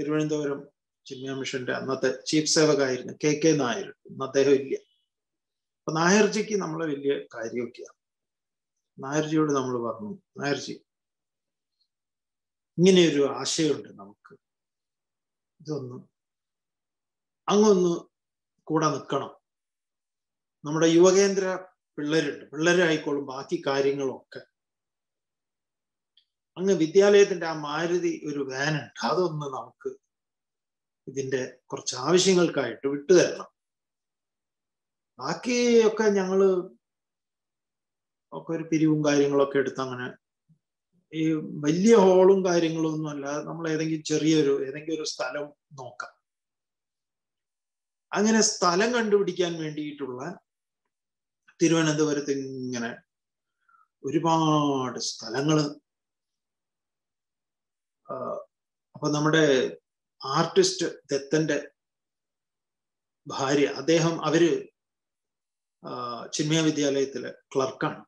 തിരുവനന്തപുരം ചിന്മയ മിഷന്റെ അന്നത്തെ ചീഫ് സേവകായിരുന്നു കെ കെ നായർ. ഇന്ന് അദ്ദേഹം ഇല്ല. അപ്പൊ നായർജിക്ക് നമ്മളെ വലിയ കാര്യമൊക്കെയാണ് നായർജിയോട് നമ്മൾ പറഞ്ഞു നായർജി ഇങ്ങനെയൊരു ആശയമുണ്ട് നമുക്ക്. ഇതൊന്ന് അങ്ങൊന്ന് കൂടെ നിൽക്കണം നമ്മുടെ യുവകേന്ദ്ര പിള്ളേരുണ്ട്. പിള്ളേരായിക്കോളും ബാക്കി കാര്യങ്ങളൊക്കെ. അങ്ങ് വിദ്യാലയത്തിന്റെ ആ മാരുതി ഒരു വാനുണ്ട്. അതൊന്ന് നമുക്ക് ഇതിന്റെ കുറച്ച് ആവശ്യങ്ങൾക്കായിട്ട് വിട്ടുതരണം ബാക്കിയൊക്കെ ഞങ്ങൾ ഒക്കെ ഒരു പിരിവും കാര്യങ്ങളൊക്കെ എടുത്ത് അങ്ങനെ ഈ വലിയ ഹോളും കാര്യങ്ങളും ഒന്നും അല്ല. നമ്മൾ ഏതെങ്കിലും ചെറിയൊരു ഏതെങ്കിലും ഒരു സ്ഥലം നോക്കാം. അങ്ങനെ സ്ഥലം കണ്ടുപിടിക്കാൻ വേണ്ടിയിട്ടുള്ള തിരുവനന്തപുരത്ത് ഇങ്ങനെ ഒരുപാട് സ്ഥലങ്ങൾ അപ്പൊ നമ്മുടെ ആർട്ടിസ്റ്റ് ദത്തന്റെ ഭാര്യ അദ്ദേഹം അവർ ചിന്മയ വിദ്യാലയത്തിലെ ക്ലർക്കാണ്.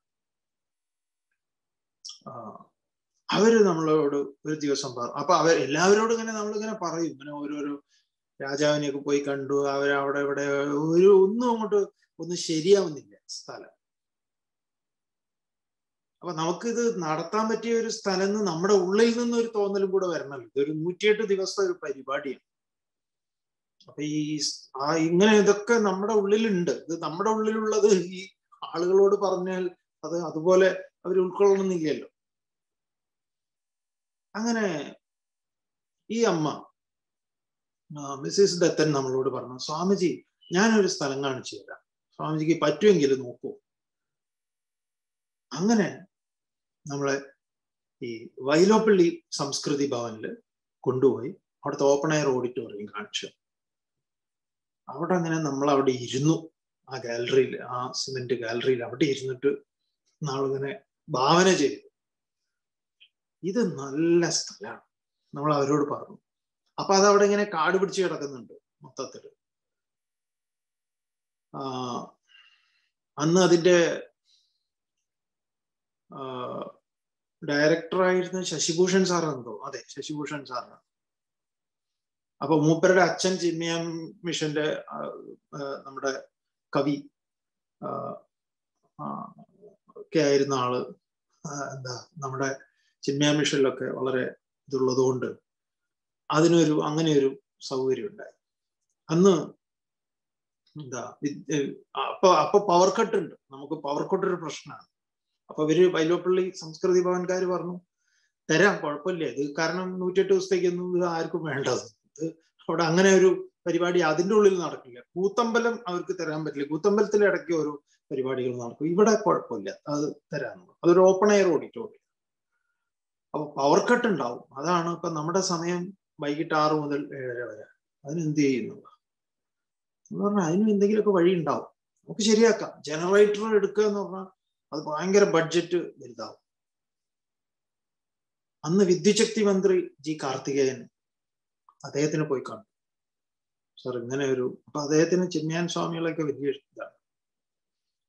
അവർ നമ്മളോട് ഒരു ദിവസം പറഞ്ഞു അപ്പൊ അവർ എല്ലാവരോടും ഇങ്ങനെ നമ്മളിങ്ങനെ പറയും. ഇങ്ങനെ ഓരോരോ രാജാവിനെയൊക്കെ പോയി കണ്ടു. അവരവിടെ ഇവിടെ ഒരു ഒന്നും അങ്ങോട്ട് ഒന്നും ശരിയാവുന്നില്ല സ്ഥലം. അപ്പൊ നമുക്കിത് നടത്താൻ പറ്റിയ ഒരു സ്ഥലം എന്ന് നമ്മുടെ ഉള്ളിൽ നിന്ന് ഒരു തോന്നലും കൂടെ വരണമല്ലോ ഇതൊരു നൂറ്റിയെട്ട് ദിവസത്തെ ഒരു പരിപാടിയാണ്. അപ്പൊ ഈ ആ ഇങ്ങനെ ഇതൊക്കെ നമ്മുടെ ഉള്ളിലുണ്ട്. ഇത് നമ്മുടെ ഉള്ളിലുള്ളത് ഈ ആളുകളോട് പറഞ്ഞാൽ അത് അതുപോലെ അവർ ഉൾക്കൊള്ളണമെന്നില്ലല്ലോ. അങ്ങനെ ഈ അമ്മ മിസ്സിസ് ദത്തൻ നമ്മളോട് പറഞ്ഞു സ്വാമിജി ഞാനൊരു സ്ഥലം കാണിച്ചു തരാം. സ്വാമിജിക്ക് പറ്റുമെങ്കിൽ നോക്കൂ. അങ്ങനെ നമ്മളെ ഈ വൈലോപ്പള്ളി സംസ്കൃതി ഭവനിൽ കൊണ്ടുപോയി അവിടുത്തെ ഓപ്പൺ എയർ ഓഡിറ്റോറിയം കാണിച്ചു. അവിടെ അങ്ങനെ നമ്മൾ അവിടെ ഇരുന്നു. ആ ഗാലറിയിൽ ആ സിമെന്റ് ഗാലറിയിൽ അവിടെ ഇരുന്നിട്ട് നമ്മളിങ്ങനെ ഭാവന ചെയ്തു. ഇത് നല്ല സ്ഥലമാണ് നമ്മൾ അവരോട് പറഞ്ഞു. അപ്പൊ അതവിടെ ഇങ്ങനെ കാട് പിടിച്ച് കിടക്കുന്നുണ്ട് മൊത്തത്തിൽ. അന്ന് അതിന്റെ ഡയറക്ടറായിരുന്ന ശശിഭൂഷൺ സാർ എന്തോ അതെ ശശിഭൂഷൺ സാറാണ് അപ്പൊ മൂപ്പരുടെ അച്ഛൻ ചിന്മയാം മിഷന്റെ നമ്മുടെ കവി ഒക്കെ ആയിരുന്ന ആൾ എന്താ നമ്മുടെ ചിന്മയ മിഷനിലൊക്കെ വളരെ ഇതുള്ളത് കൊണ്ട് അതിനൊരു അങ്ങനെ ഒരു സൗകര്യം ഉണ്ടായി അന്ന് എന്താ അപ്പൊ അപ്പൊ പവർ കട്ട് ഉണ്ട്. നമുക്ക് പവർ കട്ട് ഒരു പ്രശ്നമാണ്. അപ്പൊ ഇവർ വൈലോപ്പള്ളി സംസ്കൃതി ഭവൻകാർ പറഞ്ഞു തരാം കുഴപ്പമില്ല. ഇത് കാരണം നൂറ്റെട്ട് ദിവസത്തേക്കൊന്നും ഇത് ആർക്കും വേണ്ടത്. ഇത് അവിടെ അങ്ങനെ ഒരു പരിപാടി അതിന്റെ ഉള്ളിൽ നടക്കില്ല. കൂത്തമ്പലം അവർക്ക് തരാൻ പറ്റില്ല. കൂത്തമ്പലത്തിൽ ഇടയ്ക്ക് ഓരോ പരിപാടികൾ നടക്കും. ഇവിടെ കുഴപ്പമില്ല. അത് തരാമെന്ന് അതൊരു ഓപ്പൺ എയർ ഓഡിറ്റോറിയം അപ്പൊ പവർ കട്ട് ഉണ്ടാവും. അതാണ് ഇപ്പൊ നമ്മുടെ സമയം വൈകിട്ട് ആറ് മുതൽ ഏഴര വരെ. അതിന് എന്ത് ചെയ്യുന്നു? എന്ന് പറഞ്ഞാൽ അതിന് എന്തെങ്കിലുമൊക്കെ വഴി ഉണ്ടാവും. നമുക്ക് ശരിയാക്കാം. ജനറേറ്റർ എടുക്കുക എന്ന് പറഞ്ഞാൽ അത് ഭയങ്കര ബഡ്ജറ്റ് വലുതാവും. അന്ന് വിദ്യുശക്തി മന്ത്രി ജി കാർത്തികേയൻ അദ്ദേഹത്തിന് പോയി കണ്ടു സാർ ഇങ്ങനെ ഒരു അപ്പൊ അദ്ദേഹത്തിന് ചിന്മയാൻ സ്വാമികളൊക്കെ വലിയ ഇതാണ്.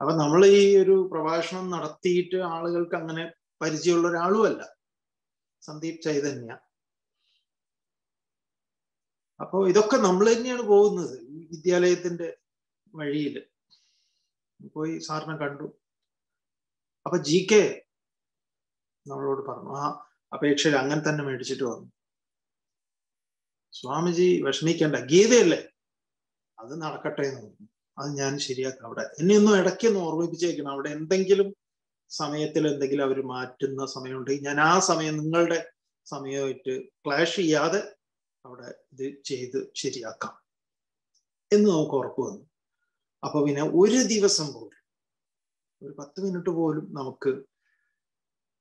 അപ്പൊ നമ്മൾ ഈ ഒരു പ്രഭാഷണം നടത്തിയിട്ട് ആളുകൾക്ക് അങ്ങനെ പരിചയമുള്ള ഒരാളുമല്ല. സന്ദീപ് ചൈതന്യ അപ്പോ ഇതൊക്കെ നമ്മൾ തന്നെയാണ് പോകുന്നത് ഈ വിദ്യാലയത്തിന്റെ വഴിയിൽ പോയി സാറിനെ കണ്ടു. അപ്പൊ ജി കെ നമ്മളോട് പറഞ്ഞു ആ അപേക്ഷയിൽ അങ്ങനെ തന്നെ മേടിച്ചിട്ട് വന്നു. സ്വാമിജി വിഷമിക്കേണ്ട ഗീതയല്ലേ? അത് നടക്കട്ടെ എന്ന് പറഞ്ഞു. അത് ഞാൻ ശരിയാക്കാം. അവിടെ എന്നെ ഒന്നും ഇടയ്ക്കൊന്ന് ഓർമ്മിപ്പിച്ചേക്കണം. അവിടെ എന്തെങ്കിലും സമയത്തിൽ എന്തെങ്കിലും അവർ മാറ്റുന്ന സമയമുണ്ടെങ്കിൽ ഞാൻ ആ സമയം നിങ്ങളുടെ സമയമായിട്ട് ക്ലാഷ് ചെയ്യാതെ അവിടെ ഇത് ചെയ്ത് ശരിയാക്കാം എന്ന് നമുക്ക് ഉറപ്പ് വന്നു. അപ്പൊ പിന്നെ ഒരു ദിവസം പോലും ഒരു പത്ത് മിനിറ്റ് പോലും നമുക്ക്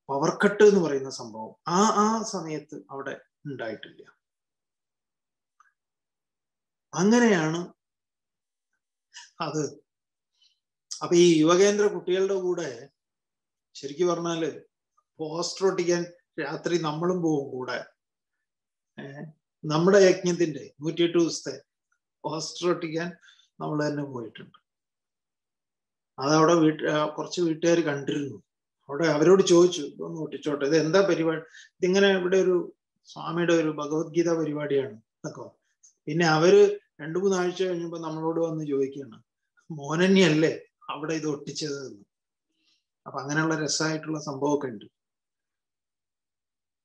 പവർ കട്ട് എന്ന് പറയുന്ന സംഭവം ആ ആ സമയത്ത് അവിടെ ഉണ്ടായിട്ടില്ല. അങ്ങനെയാണ് അത്. അപ്പൊ ഈ യുവകേന്ദ്ര കുട്ടികളുടെ കൂടെ ശരിക്കും പറഞ്ഞാൽ പോസ്റ്റർ ഒട്ടിക്കാൻ രാത്രി നമ്മളും പോവും കൂടെ. നമ്മുടെ യജ്ഞത്തിന്റെ നൂറ്റിയെട്ട് ദിവസത്തെ പോസ്റ്റർ ഒട്ടിക്കാൻ നമ്മൾ തന്നെ പോയിട്ടുണ്ട്. അതവിടെ വീട്ട് കുറച്ച് വീട്ടുകാർ കണ്ടിരുന്നു. അവിടെ അവരോട് ചോദിച്ചു ഒന്ന് ഒട്ടിച്ചോട്ടെ ഇത് എന്താ പരിപാടി? ഇതിങ്ങനെ ഇവിടെ ഒരു സ്വാമിയുടെ ഒരു ഭഗവത്ഗീത പരിപാടിയാണ് എന്നൊക്കെ പിന്നെ അവർ രണ്ടു മൂന്നാഴ്ച കഴിഞ്ഞപ്പോ നമ്മളോട് വന്ന് ചോദിക്കുകയാണ് മോനന്യല്ലേ അവിടെ ഇത് ഒട്ടിച്ചത് എന്ന് അപ്പൊ അങ്ങനെയുള്ള രസമായിട്ടുള്ള സംഭവമൊക്കെ ഉണ്ട്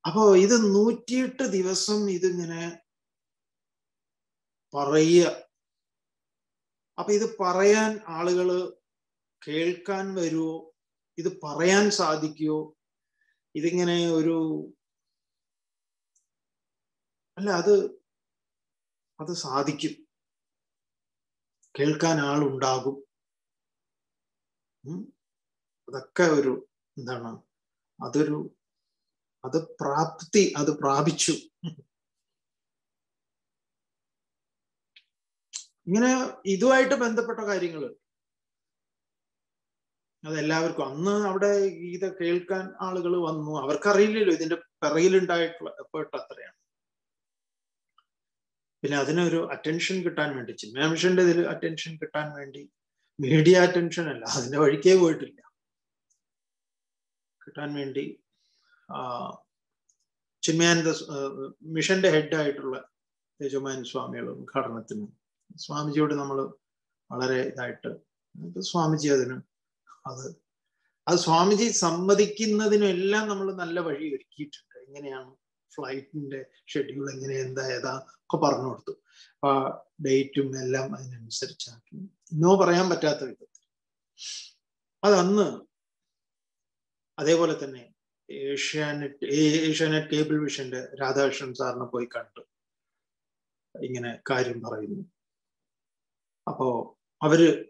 അപ്പോ ഇത് നൂറ്റിയെട്ട് ദിവസം ഇതിങ്ങനെ പറയുക. അപ്പൊ ഇത് പറയാൻ ആളുകൾ കേൾക്കാൻ വരുമോ ഇത് പറയാൻ സാധിക്കുമോ ഇതിങ്ങനെ ഒരു അല്ല അത് അത് സാധിക്കും. കേൾക്കാൻ ആളുണ്ടാകും. അതൊക്കെ ഒരു എന്താണ് അതൊരു അത് പ്രാപ്തി അത് പ്രാപിച്ചു. ഇങ്ങനെ ഇതുമായിട്ട് ബന്ധപ്പെട്ട കാര്യങ്ങൾ അതെല്ലാവർക്കും. അന്ന് അവിടെ ഗീത കേൾക്കാൻ ആളുകൾ വന്നു. അവർക്കറിയില്ലല്ലോ ഇതിന്റെ പിറകിലുണ്ടായിട്ടുള്ള എഫേർട്ട് അത്രയാണ്. പിന്നെ അതിനൊരു അറ്റൻഷൻ കിട്ടാൻ വേണ്ടി ചിന്മയാംശന്റെ ഇതിൽ അറ്റൻഷൻ കിട്ടാൻ വേണ്ടി മീഡിയ അറ്റൻഷൻ അല്ല അതിന്റെ വഴിക്കേ പോയിട്ടില്ല. കിട്ടാൻ വേണ്ടി ചിന്മയാനന്ദ മിഷന്റെ ഹെഡായിട്ടുള്ള തേജോമാൻ സ്വാമികൾ ഉദ്ഘാടനത്തിന്. സ്വാമിജിയോട് നമ്മൾ വളരെ ഇതായിട്ട് സ്വാമിജി അതിന് അത് അത് സ്വാമിജി സമ്മതിക്കുന്നതിനും എല്ലാം നമ്മൾ നല്ല വഴി ഒരുക്കിയിട്ടുണ്ട്. എങ്ങനെയാണ് ഫ്ലൈറ്റിന്റെ ഷെഡ്യൂൾ എങ്ങനെ എന്താ ഏതാ ഒക്കെ പറഞ്ഞു കൊടുത്തു. അപ്പൊ ഡേറ്റും എല്ലാം അതിനനുസരിച്ചാക്കി. നോ പറയാൻ പറ്റാത്ത വിധത്തിൽ. അതന്ന് അതേപോലെ തന്നെ ഏഷ്യാനെറ്റ് ഏഷ്യാനെറ്റ് കേബിൾ വിഷന്റെ രാധാകൃഷ്ണൻ സാറിനെ പോയി കണ്ടു. ഇങ്ങനെ കാര്യം പറയുന്നു. അപ്പോ അവർ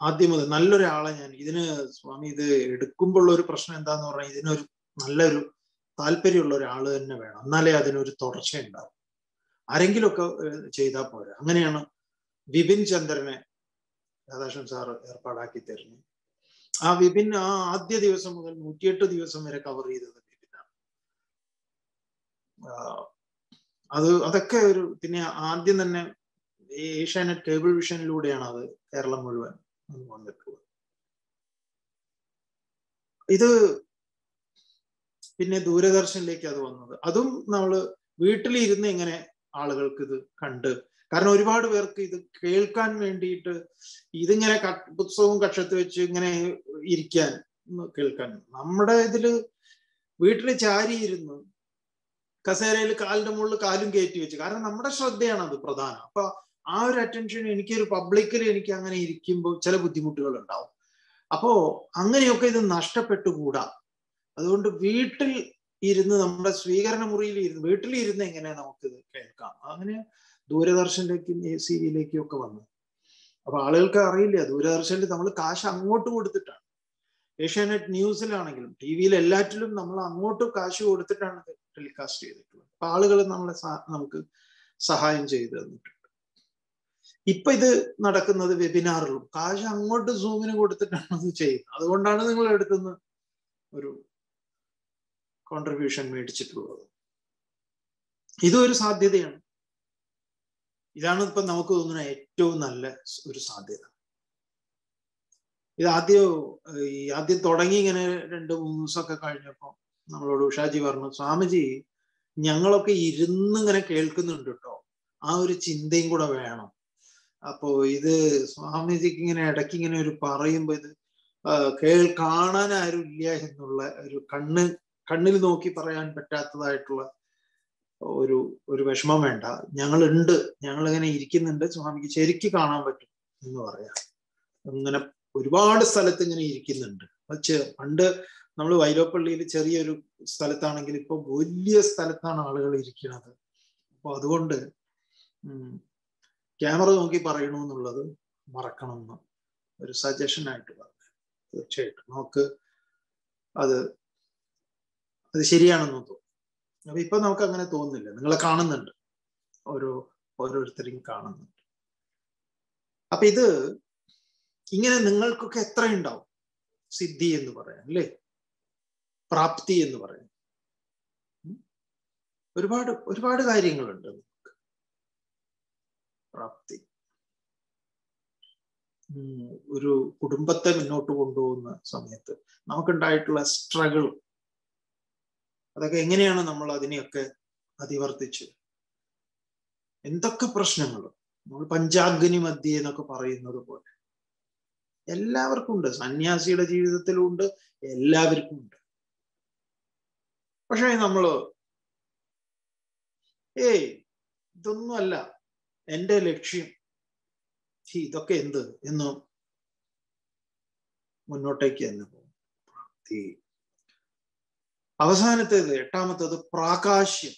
ആദ്യം മുതൽ നല്ലൊരാളെ ഞാൻ ഇതിന് സ്വാമി ഇത് എടുക്കുമ്പോഴുള്ള ഒരു പ്രശ്നം എന്താന്ന് പറഞ്ഞാൽ ഇതിനൊരു നല്ലൊരു താല്പര്യമുള്ള ഒരാൾ തന്നെ വേണം. എന്നാലേ അതിനൊരു തുടർച്ച ഉണ്ടാവും. ആരെങ്കിലുമൊക്കെ ചെയ്താൽ പോരാ. അങ്ങനെയാണ് വിപിൻ ചന്ദ്രനെ രാധാകൃഷ്ണൻ സാർ ഏർപ്പാടാക്കി തരുന്നു ആ വിപിൻ ആ ആദ്യ ദിവസം മുതൽ നൂറ്റിയെട്ട് ദിവസം വരെ കവർ ചെയ്തത് വിപിനാണ്. അത് അതൊക്കെ ഒരു പിന്നെ ആദ്യം തന്നെ ഏഷ്യാനെറ്റ് ടേബിൾ വിഷനിലൂടെയാണ് അത് കേരളം മുഴുവൻ വന്നിട്ടുള്ളത്. ഇത് പിന്നെ ദൂരദർശനിലേക്ക് അത് വന്നത്. അതും നമ്മൾ വീട്ടിലിരുന്ന് എങ്ങനെ ആളുകൾക്ക് ഇത് കണ്ട് കാരണം ഒരുപാട് പേർക്ക് ഇത് കേൾക്കാൻ വേണ്ടിയിട്ട് ഇതിങ്ങനെ പുസ്തകവും കക്ഷത്ത് വെച്ച് ഇങ്ങനെ ഇരിക്കാൻ കേൾക്കാൻ. നമ്മുടെ ഇതിൽ വീട്ടിൽ ചാരിയിരുന്നു കസേരയിൽ കാലിന്റെ മുകളിൽ കാലും കയറ്റി വെച്ച്. കാരണം നമ്മുടെ ശ്രദ്ധയാണ് അത് പ്രധാനം. അപ്പൊ ആ ഒരു അറ്റൻഷൻ എനിക്ക് ഒരു പബ്ലിക്കിൽ എനിക്ക് അങ്ങനെ ഇരിക്കുമ്പോൾ ചില ബുദ്ധിമുട്ടുകൾ ഉണ്ടാവും അപ്പോ അങ്ങനെയൊക്കെ ഇത് നഷ്ടപ്പെട്ടുകൂടാ. അതുകൊണ്ട് വീട്ടിൽ ഇരുന്ന് നമ്മുടെ സ്വീകരണ മുറിയിൽ ഇരുന്ന് വീട്ടിൽ ഇരുന്ന് എങ്ങനെ നമുക്കിത് കേൾക്കാം? അങ്ങനെ ദൂരദർശനിലേക്കും എ സി ഒക്കെ വന്നു അപ്പൊ ആളുകൾക്ക് അറിയില്ല ദൂരദർശനിൽ നമ്മൾ കാശ് അങ്ങോട്ട് കൊടുത്തിട്ടാണ്. ഏഷ്യാനെറ്റ് ന്യൂസിലാണെങ്കിലും ടി വിയിൽ എല്ലാറ്റിലും നമ്മൾ അങ്ങോട്ട് കാശ് കൊടുത്തിട്ടാണ് ടെലികാസ്റ്റ് ചെയ്തിട്ടുള്ളത്. അപ്പൊ ആളുകൾ നമ്മളെ നമുക്ക് സഹായം ചെയ്തു തന്നിട്ടുണ്ട്. ഇപ്പൊ ഇത് നടക്കുന്നത് വെബിനാറിലും. കാശ് അങ്ങോട്ട് സൂമിന് കൊടുത്തിട്ടാണ് അത് ചെയ്യുന്നത്. അതുകൊണ്ടാണ് നിങ്ങൾ എടുത്തുനിന്ന് ഒരു കോൺട്രിബ്യൂഷൻ മേടിച്ചിട്ടുള്ളത്. ഇതും ഒരു സാധ്യതയാണ്. ഇതാണ് ഇപ്പൊ നമുക്ക് തോന്നുന്ന ഏറ്റവും നല്ല ഒരു സാധ്യത. ഇത് ആദ്യം ഈ ആദ്യം തുടങ്ങി ഇങ്ങനെ രണ്ട് മൂന്ന് ദിവസമൊക്കെ കഴിഞ്ഞപ്പോൾ നമ്മളോട് ഉഷാജി പറഞ്ഞു സ്വാമിജി ഞങ്ങളൊക്കെ ഇരുന്ന് ഇങ്ങനെ കേൾക്കുന്നുണ്ട് കേട്ടോ ആ ഒരു ചിന്തയും കൂടെ വേണം. അപ്പോ ഇത് സ്വാമിജിക്ക് ഇങ്ങനെ ഇടയ്ക്ക് ഇങ്ങനെ ഒരു പറയുമ്പോ ഇത് കേൾ കാണാൻ ആരും ഇല്ല എന്നുള്ള ഒരു കണ്ണ് കണ്ണിൽ നോക്കി പറയാൻ പറ്റാത്തതായിട്ടുള്ള ഒരു ഒരു വിഷമം വേണ്ട. ഞങ്ങളുണ്ട്. ഞങ്ങൾ ഇങ്ങനെ ഇരിക്കുന്നുണ്ട്. സ്വാമിക്ക് ശരിക്ക് കാണാൻ പറ്റും എന്ന് പറയാം. അങ്ങനെ ഒരുപാട് സ്ഥലത്ത് ഇങ്ങനെ ഇരിക്കുന്നുണ്ട്. പക്ഷേ പണ്ട് നമ്മൾ വൈലോപ്പള്ളിയിൽ ചെറിയൊരു സ്ഥലത്താണെങ്കിൽ ഇപ്പൊ വലിയ സ്ഥലത്താണ് ആളുകൾ ഇരിക്കുന്നത്. അപ്പൊ അതുകൊണ്ട് ക്യാമറ നോക്കി പറയണു എന്നുള്ളത് മറക്കണം ഒരു സജഷൻ ആയിട്ട് പറഞ്ഞു തീർച്ചയായിട്ടും. നമുക്ക് അത് അത് ശരിയാണെന്ന് തോന്നുന്നു. അപ്പൊ ഇപ്പൊ നമുക്ക് അങ്ങനെ തോന്നുന്നില്ല. നിങ്ങളെ കാണുന്നുണ്ട്. ഓരോ ഓരോരുത്തരെയും കാണുന്നുണ്ട്. അപ്പൊ ഇത് ഇങ്ങനെ നിങ്ങൾക്കൊക്കെ എത്ര ഉണ്ടാവും സിദ്ധി എന്ന് പറയാം അല്ലേ? പ്രാപ്തി എന്ന് പറയാം. ഒരുപാട് ഒരുപാട് കാര്യങ്ങളുണ്ട് നമുക്ക്. പ്രാപ്തി. ഒരു കുടുംബത്തെ മുന്നോട്ട് കൊണ്ടുപോകുന്ന സമയത്ത് നമുക്കുണ്ടായിട്ടുള്ള സ്ട്രഗിൾ അതൊക്കെ എങ്ങനെയാണ് നമ്മൾ അതിനെയൊക്കെ അതിവർത്തിച്ച്? എന്തൊക്കെ പ്രശ്നങ്ങൾ? നമ്മൾ പഞ്ചാഗ്നി മധ്യ എന്നൊക്കെ പറയുന്നത് പോലെ. എല്ലാവർക്കും ഉണ്ട്. സന്യാസിയുടെ ജീവിതത്തിലും ഉണ്ട്. എല്ലാവർക്കും ഉണ്ട്. പക്ഷേ നമ്മൾ ഏയ് ഇതൊന്നുമല്ല എന്റെ ലക്ഷ്യം. ഇതൊക്കെ എന്ത്? എന്ന് മുന്നോട്ടേക്ക് തന്നെ പോകും. അവസാനത്തേത് എട്ടാമത്തേത് പ്രാകാശ്യം.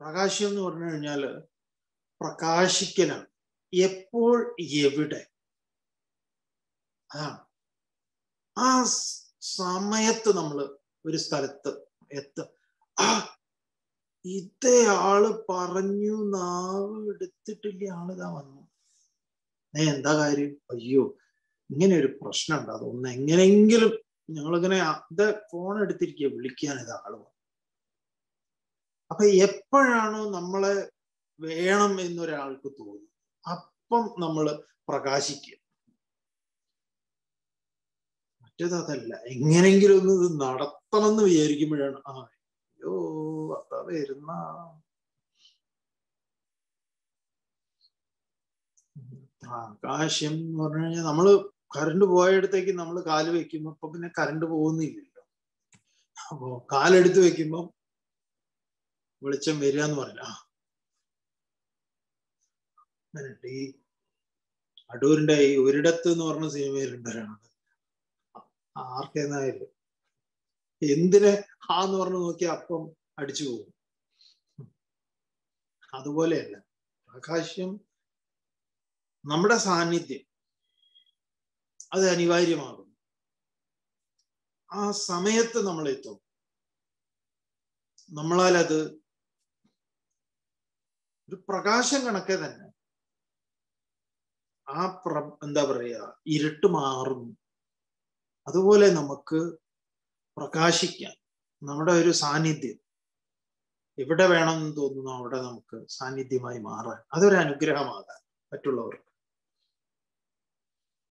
പ്രകാശ്യം എന്ന് പറഞ്ഞു കഴിഞ്ഞാൽ പ്രകാശിക്കലാണ്. എപ്പോൾ എവിടെ. അതാണ്. ആ സമയത്ത് നമ്മൾ ഒരു സ്ഥലത്ത് എത്തുക ആ ഇതേ ആൾ പറഞ്ഞു നാവ് എടുത്തിട്ടില്ല ആളിതാ വന്നു. ഏ എന്താ കാര്യം? അയ്യോ ഇങ്ങനെ ഒരു പ്രശ്നമുണ്ട്. അതൊന്ന് എങ്ങനെയെങ്കിലും ഞങ്ങളിങ്ങനെ അത് ഫോൺ എടുത്തിരിക്കുക വിളിക്കാൻ ഇത് ആൾ അപ്പൊ എപ്പോഴാണോ നമ്മളെ വേണം എന്നൊരാൾക്ക് തോന്നുന്നത് അപ്പം നമ്മൾ പ്രകാശിക്കുക. മറ്റേത് അതല്ല എങ്ങനെങ്കിലും ഒന്ന് ഇത് നടത്തണം എന്ന് വിചാരിക്കുമ്പോഴാണ് ആ അയ്യോ അതാ വരുന്ന. പ്രകാശം എന്ന് പറഞ്ഞു കഴിഞ്ഞാൽ നമ്മൾ കറണ്ട് പോയടത്തേക്ക് നമ്മൾ കാൽ വെക്കുമ്പോ ഇപ്പൊ പിന്നെ കറണ്ട് പോകുന്നില്ലല്ലോ. അപ്പോ കാലെടുത്ത് വെക്കുമ്പോ വെളിച്ചം വരിക എന്ന് പറഞ്ഞ ആ ഈ അടൂരിന്റെ ഈ ഒരിടത്ത് എന്ന് പറഞ്ഞ സിനിമയിലുണ്ട് ഒരാൾ. ആർക്കെന്നായാലും. എന്തിനെ ആ എന്ന് പറഞ്ഞു നോക്കിയാൽ അപ്പം അടിച്ചു പോകും. അതുപോലെയല്ല. പ്രകാശം നമ്മുടെ സാന്നിധ്യം. അത് അനിവാര്യമാകും ആ സമയത്ത് നമ്മൾ എത്തും. നമ്മളാൽ അത് ഒരു പ്രകാശം കണക്കെ തന്നെ. ആ പ്ര എന്താ പറയുക ഇരുട്ട് മാറും അതുപോലെ നമുക്ക് പ്രകാശിക്കാം. നമ്മുടെ ഒരു സാന്നിധ്യം. എവിടെ വേണമെന്ന് തോന്നുന്നു അവിടെ നമുക്ക് സാന്നിധ്യമായി മാറാൻ. അതൊരു അനുഗ്രഹമാകാൻ മറ്റുള്ളവർക്ക്